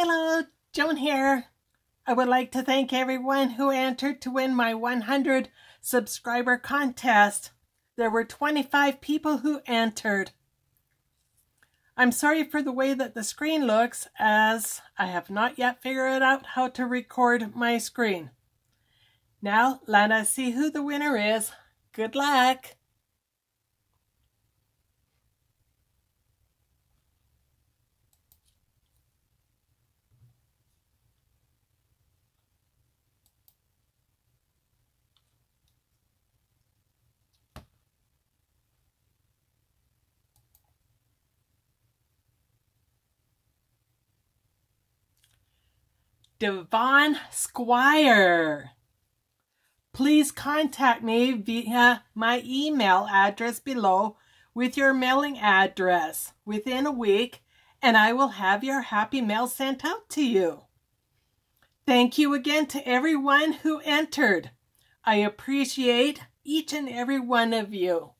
Hello, Joan here. I would like to thank everyone who entered to win my 100 subscriber contest. There were 25 people who entered. I'm sorry for the way that the screen looks as I have not yet figured out how to record my screen. Now let us see who the winner is. Good luck! Devon Squire. Please contact me via my email address below with your mailing address within a week and I will have your happy mail sent out to you. Thank you again to everyone who entered. I appreciate each and every one of you.